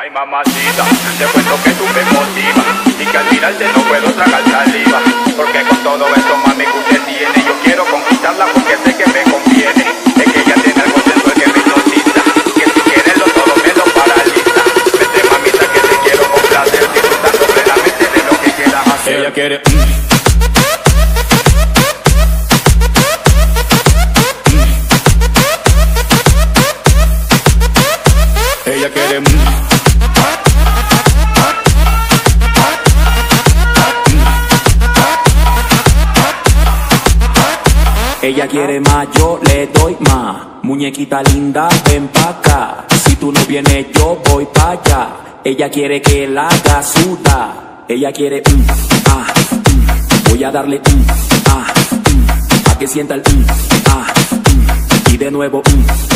Ay mamacita, te cuento que tú me motivas Y que al mirarte no puedo tragar saliva Porque con todo esto mami que tiene Yo quiero conquistarla porque sé que me conviene Es que ella tiene algo sensual que me hipnotiza Que si quieres lo todo me lo paraliza Vete mamita que te quiero complacer Disfrutando plenamente de lo que quieras hacer Ella quiere mm. Ella quiere mm. Ella quiere más, yo le doy más. Muñequita linda, ven pa' acá. Si tú no vienes, yo voy pa' allá. Ella quiere que la haga suda. Ella quiere mm, ah, mm. Voy a darle mm, ah, mm. Pa' que sienta el mm, ah, mm. Y de nuevo mm,